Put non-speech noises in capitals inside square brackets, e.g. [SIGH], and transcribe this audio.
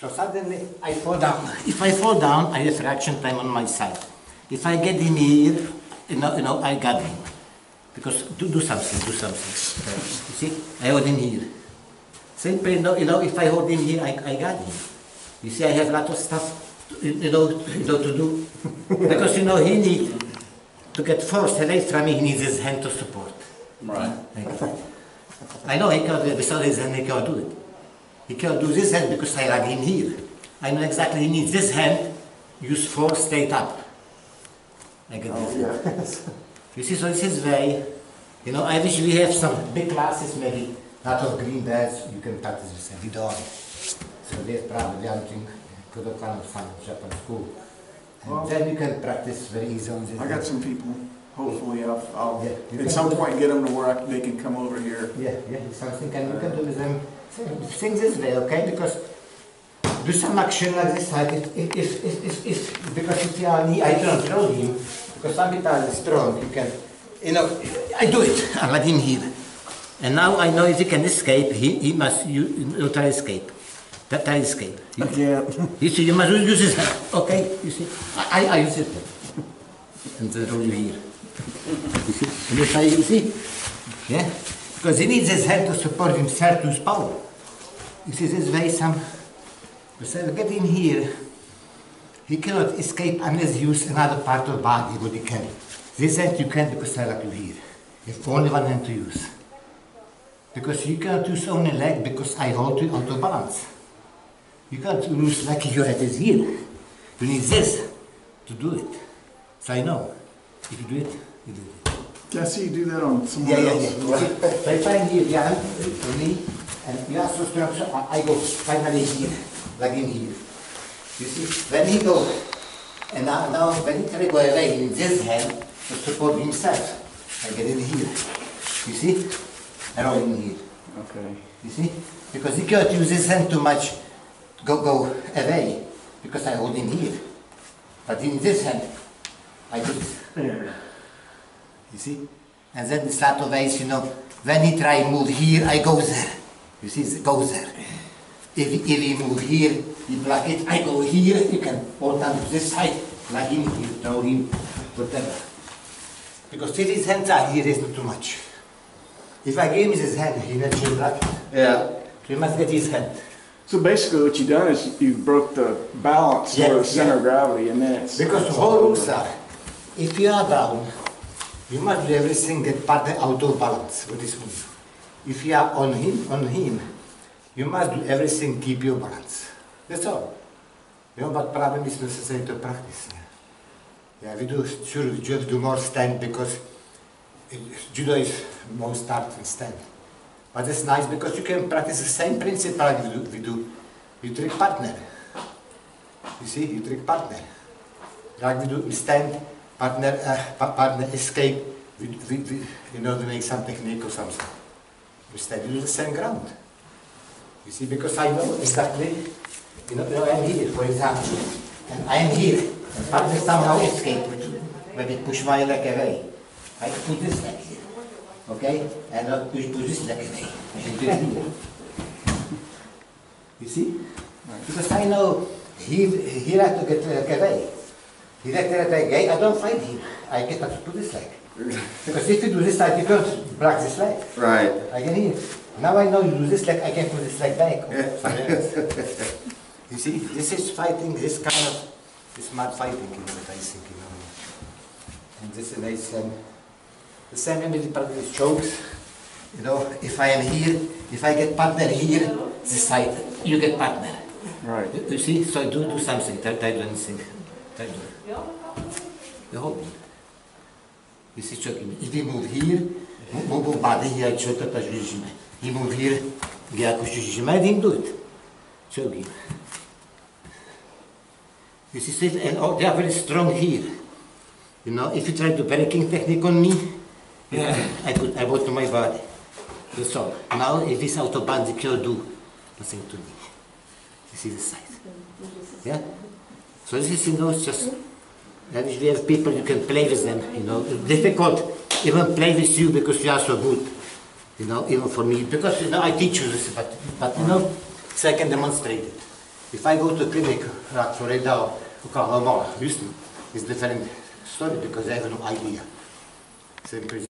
So suddenly I fall down. If I fall down, I have reaction time on my side. If I get him here, you know, you know I got him. Because do, do something, do something. You see, I hold him here. Same pain, you know, if I hold him here, I, I got him. You see, I have a lot of stuff, you know, you know to do. [LAUGHS] because, you know, he need to get force away from me, he needs his hand to support. Right. Like. I know he it without his hand, he cannot do it. He cannot do this hand because I like him here. I know exactly he needs this hand, use four straight up. Like this. Oh, [LAUGHS] you see, so this is way, you know, I wish we have some big classes, maybe lot of green belts, you can practice this them. We don't. So there's probably something could have kind of fun Japan school. And Well- then you can practice very easy on this. I got some people, hopefully I'll, I'll, Yeah, at some point get them to where I- they can come over here. Yeah, yeah, something can, you can do with them. Things this way, okay? Because do some action like this, like if, if, if, if, because if you are, I don't throw him, because some people are strong, you can, you know, I do it, [LAUGHS] I let him here. And now I know if he can escape, he, he must try escape. That try escape. You, Yeah. you see, you must use his hand, okay? You see, I, I, use it. And then roll you here. You see, you see, yeah? Because he needs his hand to support himself to his power. You see, this way some, so get in here, he cannot escape unless he use another part of the body what he can. This hand you can because I like you here. Have only one hand to use. Because you cannot use only leg because I hold you out of balance. You can't use like your head is here. You need this to do it. So I know. If you do it, you do it. Yeah, I see you do that on someone Yeah, yeah, else. yeah. So I find here, yeah, for me, and you are so strong, so I I go finally here, like in here. You see, when he go, and now, now when he try to go away in this hand to support himself, I get in here. You see? I roll in here. Okay. You see? Because he cannot use his hand too much, go, go away, because I hold him here. But in this hand, I do this. Yeah. You see? And then the lot of ways, you know, when he try move here, I go there. You see, it goes there. If, he- if he move here, he block it, I go here, you can hold on to this side, like him, you throw him, whatever. Because if his hands are here, it's not too much. If I give him his hand, he will just block it. Yeah. So you must get his hand. So basically what you done is you broke the balance Yeah, or the center yeah. of gravity and then it's. Because the whole rules are, if you are down, you must do everything get partner out of balance with this move. If you are on him, on him, you must do everything keep your balance. That's all. Know, but problem is necessary to practice. Yeah, we do, sure, just do more stand because judo is more start and stand. But it's nice because you can practice the same principle like we do, we do. You trick partner. You see, you trick partner. Like we do, we stand, partner, uh, pa- partner escape, we, we, we, you know, to make some technique or something. We do the same ground. You see, because I know exactly, you know, you know I'm here, for example, and I'm here, and partner somehow escape, maybe push my leg away. I put this leg here, okay, and I push, push this leg away. I here. You see? Because I know he, he like to get uh, away. He like to get away. I don't fight him. I get to put this leg. Because if you do this leg, you can't block this leg. Right. I can hear. Now I know you do this leg, I can put this leg back. [LAUGHS] you see, this is fighting, this kind of, this smart fighting, you know, what I think, you know. And this is nice, um, the same the partner chokes. You know, if I am here, if I get partner here, this side, you get partner. Right. You- You see, so I do, do something, try, try to do to do. The whole thing. You see, choking. If you move here, move, move body here, choke up as you You move here, get a push I didn't do it. Him. You see, see, and oh, they are very strong here. You know, if you try to breaking technique on me, yeah. I put, I go to my body. That's all. Now, if it's out of you cannot do nothing to me. You the size? Yeah? So this is, you know, it's just, if you have people, you can play with them, you know. It's difficult even play with you because you are so good, you know, even for me. Because, you know, I teach you this, but, but you know, so I can demonstrate it. If I go to a clinic like Florida or Oklahoma or Houston, it's different story because I have no idea. Same.